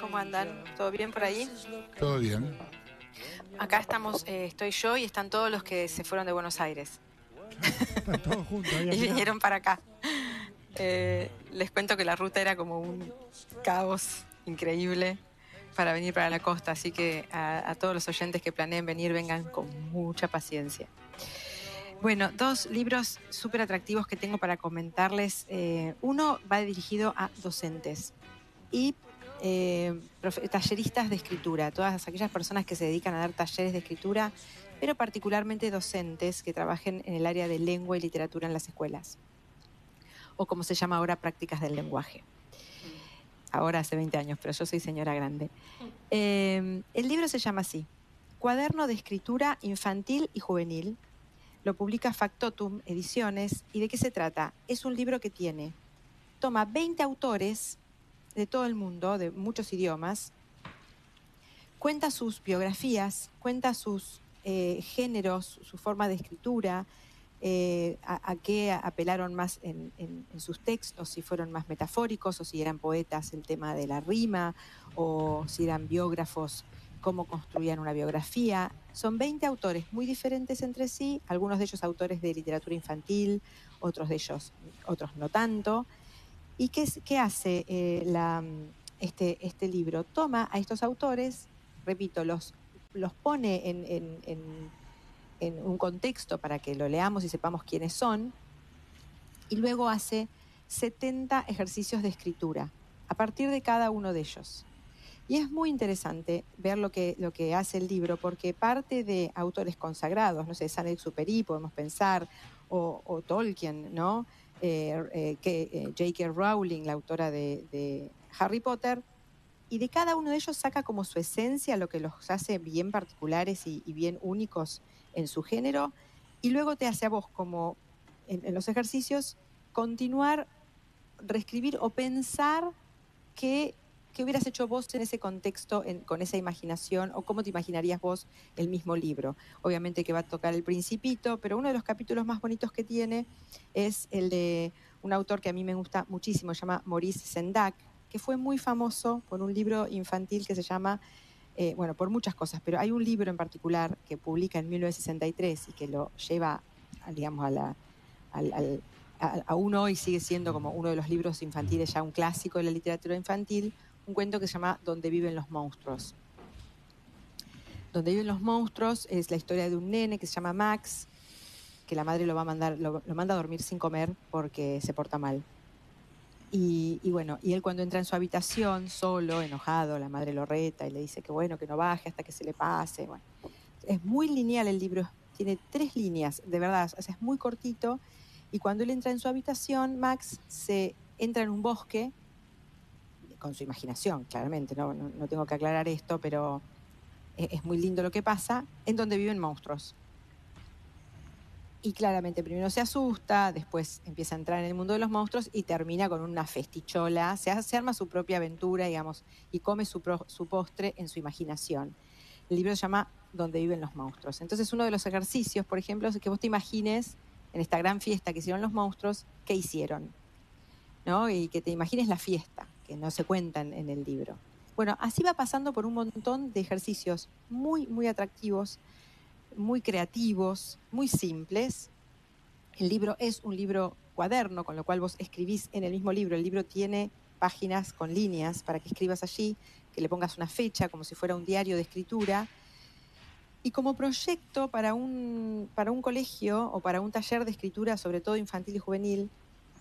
¿Cómo andan? ¿Todo bien por ahí? Todo bien. Acá estamos, eh, estoy yo y están todos los que se fueron de Buenos Aires Están todos juntos ahí y vinieron para acá. Eh, les cuento que la ruta era como un caos increíble para venir para la costa, así que a, a todos los oyentes que planeen venir vengan con mucha paciencia. Bueno, dos libros súper atractivos que tengo para comentarles. Eh, uno va dirigido a docentes y eh, talleristas de escritura, todas aquellas personas que se dedican a dar talleres de escritura, pero particularmente docentes que trabajen en el área de lengua y literatura en las escuelas, o como se llama ahora, prácticas del lenguaje. Ahora hace 20 años, pero yo soy señora grande. Eh, el libro se llama así, Cuaderno de Escritura Infantil y Juvenil, lo publica Factotum Ediciones. ¿Y de qué se trata? Es un libro que tiene, toma 20 autores de todo el mundo, de muchos idiomas, cuenta sus biografías, cuenta sus eh, géneros, su forma de escritura, eh, a, qué apelaron más en, en- en sus textos, si fueron más metafóricos o si eran poetas el tema de la rima o si eran biógrafos, cómo construían una biografía. Son 20 autores muy diferentes entre sí, algunos de ellos autores de literatura infantil, otros de ellos otros no tanto. ¿Y qué, es- qué hace eh, la, este, este libro? Toma a estos autores, repito, los, los pone en, en- un contexto para que lo leamos y sepamos quiénes son, y luego hace 70 ejercicios de escritura a partir de cada uno de ellos. Y es muy interesante ver lo que, lo que hace el libro, porque parte de autores consagrados, no sé, Saint-Exupéry, podemos pensar, o, o Tolkien, ¿no? Eh, eh, que, eh, J.K. Rowling, la autora de, Harry Potter, y de cada uno de ellos saca como su esencia, lo que los hace bien particulares y, bien únicos en su género, y luego te hace a vos, como en, los ejercicios, continuar, reescribir o pensar qué, qué hubieras hecho vos en ese contexto, con esa imaginación, o cómo te imaginarías vos el mismo libro. Obviamente que va a tocar el principito, pero uno de los capítulos más bonitos que tiene es el de un autor que a mí me gusta muchísimo, se llama Maurice Sendak, que fue muy famoso por un libro infantil que se llama, eh, bueno, por muchas cosas, pero hay un libro en particular que publica en 1963 y que lo lleva, digamos, a la... al- a, a uno hoy sigue siendo como uno de los libros infantiles, ya un clásico de la literatura infantil, un cuento que se llama Donde viven los monstruos. Donde viven los monstruos es la historia de un nene que se llama Max, que la madre lo va a mandar, lo, manda a dormir sin comer porque se porta mal. Y, bueno, y él cuando entra en su habitación, solo, enojado, la madre lo reta y le dice que bueno, que no baje hasta que se le pase. Bueno, es muy lineal el libro, tiene tres líneas, de verdad, es muy cortito. Y cuando él entra en su habitación, Max se entra en un bosque, con su imaginación, claramente, no, tengo que aclarar esto, pero es, es muy lindo lo que pasa, en donde viven monstruos. Y claramente primero se asusta, después empieza a entrar en el mundo de los monstruos y termina con una festichola, se, hace- arma su propia aventura, digamos, y come su, pro- su postre en su imaginación. El libro se llama Donde viven los monstruos. Entonces uno de los ejercicios, por ejemplo, es que vos te imagines en esta gran fiesta que hicieron los monstruos, qué hicieron, ¿no? Y que te imagines la fiesta, que no se cuenta en, en el libro. Bueno, así va pasando por un montón de ejercicios muy, muy atractivos, muy creativos, muy simples. El libro es un libro cuaderno, con lo cual vos escribís en el mismo libro. El libro tiene páginas con líneas para que escribas allí, que le pongas una fecha como si fuera un diario de escritura. Y como proyecto para un, para un colegio o para un taller de escritura, sobre todo infantil y juvenil,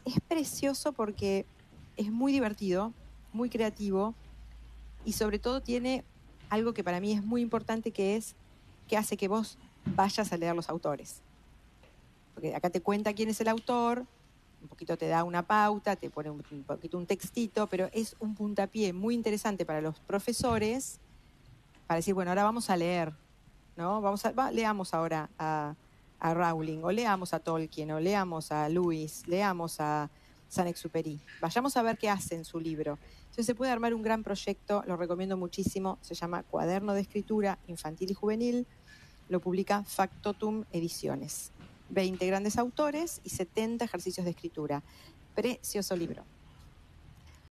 es precioso porque es muy divertido, muy creativo y sobre todo tiene algo que para mí es muy importante que es que hace que vos vayas a leer los autores. Porque acá te cuenta quién es el autor, un poquito te da una pauta, te pone un, poquito un textito, pero es un puntapié muy interesante para los profesores para decir, bueno, ahora vamos a leer, ¿no? Vamos a, leamos ahora a, a Rowling, o leamos a Tolkien, o leamos a Lewis, leamos a Saint-Exupéry. Vayamos a ver qué hace en su libro. Entonces se puede armar un gran proyecto, lo recomiendo muchísimo, se llama Cuaderno de Escritura Infantil y Juvenil, lo publica Factotum Ediciones. 20 grandes autores y 70 ejercicios de escritura. Precioso libro.